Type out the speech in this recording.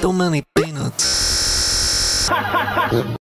Too many peanuts.